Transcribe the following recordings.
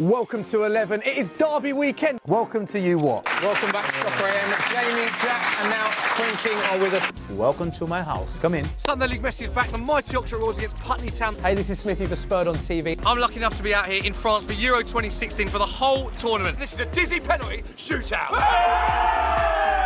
Welcome to 11. It is Derby weekend. Welcome to you what? Welcome back to Soccer AM. Jamie, Jack, and now Spring are with us. Welcome to my house. Come in. Sunday League message is back. from mighty Yorkshire Roars against Putney Town. Hey, this is Smithy for Spurred on TV. I'm lucky enough to be out here in France for Euro 2016 for the whole tournament. This is a dizzy penalty shootout.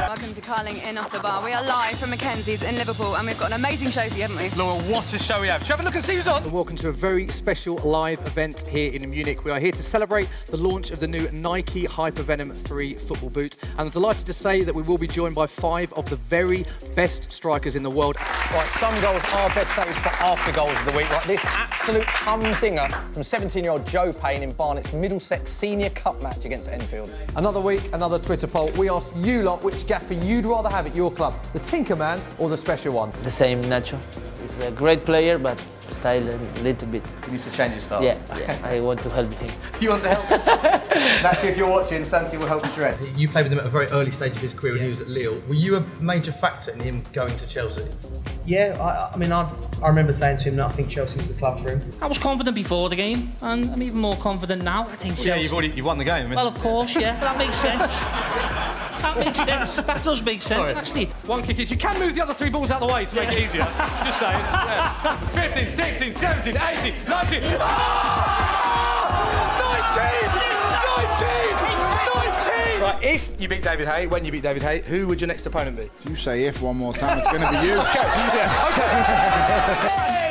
Welcome to Carling In Off the Bar. We are live from Mackenzie's in Liverpool and we've got an amazing show for you, haven't we? Laura, what a show we have. Shall we have a look and see who's on? Welcome to a very special live event here in Munich. We are here to celebrate the launch of the new Nike Hypervenom 3 football boot. And I'm delighted to say that we will be joined by five of the very best strikers in the world. Right, some goals are best saved for after goals of the week, like this absolute humdinger from 17-year-old Joe Payne in Barnet's Middlesex Senior Cup match against Enfield. Another week, another Twitter poll. We asked you lot which gaffer you'd rather have at your club, the Tinker Man or the special one. the same Nacho. He's a great player, but style a little bit. He needs to change his style. Yeah, yeah, I want to help him. You want to help? Naturally, if you're watching, Santi will help you dress. You played with him at a very early stage of his career when he was at Lille. Were you a major factor in him going to Chelsea? Yeah, I, I mean, I, I remember saying to him that I think Chelsea was the club for him. I was confident before the game, and I'm even more confident now. I think Chelsea. Yeah, you've already you won the game. Well, of course, yeah, that makes sense. that makes sense. That does make sense, Sorry. actually. One kick each. You can move the other three balls out of the way to make it easier. Just saying. Yeah. 15, 16, 17, 18, 19. Ah! 19! 19! 19! Right, if you beat David Haye, when you beat David Haye, who would your next opponent be? If you say if one more time, it's going to be you. Okay, yeah, okay.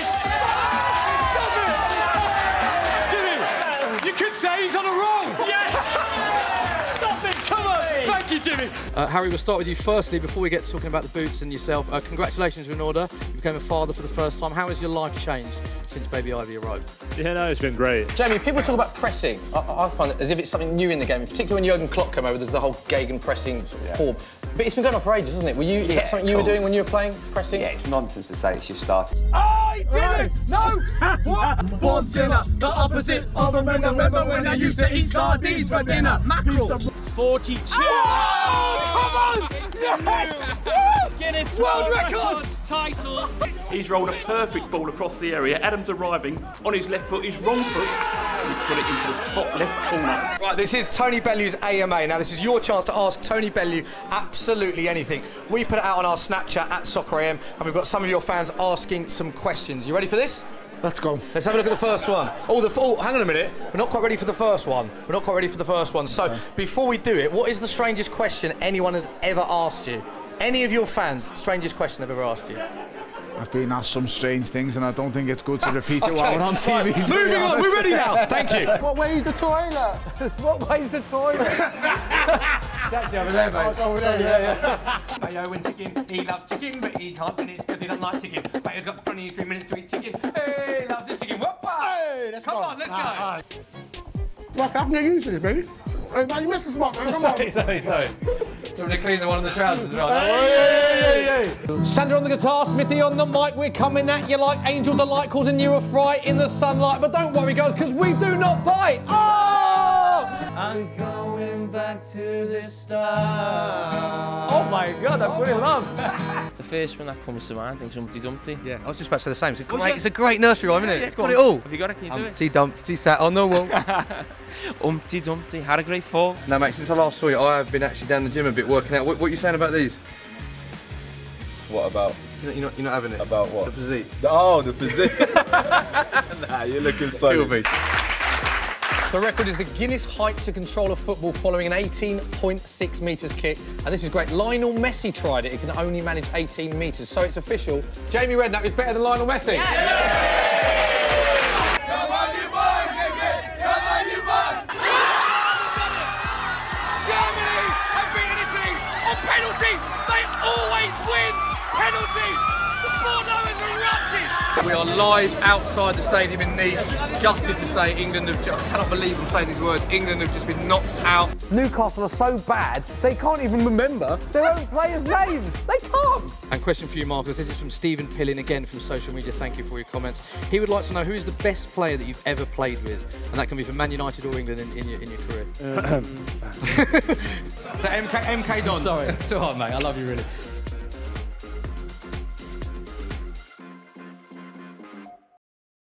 Thank. Uh, Harry, we'll start with you firstly before we get to talking about the boots and yourself. Uh, congratulations, Renauda. You became a father for the first time. How has your life changed since baby Ivy arrived? Yeah, no, it's been great. Jamie, people talk about pressing. I, I find it as if it's something new in the game, particularly when Jurgen Klopp came over. There's the whole Gegen pressing form. But it's been going on for ages, hasn't it? Were you? Is Yeah, that something you of were doing when you were playing pressing? Yeah, it's nonsense to say it's just started. I didn't know what born sinner, the opposite of a man. Remember when I used to eat sardines for dinner? Mackerel. 42. Oh, come on! Guinness World records! title. He's rolled a perfect ball across the area. Adam's arriving on his left foot, his wrong foot, he's put it into the top left corner. Right, this is Tony Bellew's AMA. Now, this is your chance to ask Tony Bellew absolutely anything. We put it out on our Snapchat at Soccer AM, and we've got some of your fans asking some questions. You ready for this? Let's go. Let's have a look at the first one. Oh, the oh, hang on a minute. We're not quite ready for the first one. We're not quite ready for the first one. So, before we do it, what is the strangest question anyone has ever asked you? Any of your fans, strangest question they've ever asked you? I've been asked some strange things, and I don't think it's good to repeat it while we're on TV. right, Moving on, we're ready now. Thank you. What way is the toilet? what way is the toilet? That's over there, mate. Oh, over there, yeah, yeah. Bayo and chicken, he loves chicken, but he can't finish because he doesn't like chicken. Bayo's got 23 minutes to eat chicken. Hey, let's Come on, let's go. What happened to you, this, baby? Hey, man, you missed the spot, man. Come on. sorry, sorry, sorry. Do you want to clean the one on the trousers as well? Sandro on the guitar, Smithy on the mic. We're coming at you like Angel the Light, causing you a fright in the sunlight. But don't worry, guys, because we do not bite. Oh! I'm going back to the start. Oh my God, I put in love. The first one that comes to mind, I think Humpty Dumpty. Yeah, I was just about to say the same. It's a great, it's a great nursery rhyme, isn't it? it's got it all. Have you got it? Can you do it? Humpty Dumpty sat on the wall. Humpty Dumpty had a great fall. now, mate, since I last saw you, I have been actually down the gym a bit working out. What, what are you saying about these? What about? You're not, you're not, you're not having it? About what? The physique. Oh, the physique. nah, you're looking so. Kill me. The record is the Guinness height to control a football following an 18.6 metres kick. And this is great. Lionel Messi tried it. He can only manage 18 metres. So it's official. Jamie Redknapp is better than Lionel Messi. Come on, you boys! Come on, you boys! Germany have beaten Italy on penalties. They always win penalties. We are live outside the stadium in Nice. Gutted to say England have. I cannot believe I'm saying these words. England have just been knocked out. Newcastle are so bad, they can't even remember their own players' names. They can't. And question for you, Marcus. This is from Stephen Pillin again from social media. Thank you for your comments. He would like to know who is the best player that you've ever played with, and that can be for Man United or England in, in, your, in your career. Um, so MK, MK Don. Sorry, it's all right, mate. I love you, really.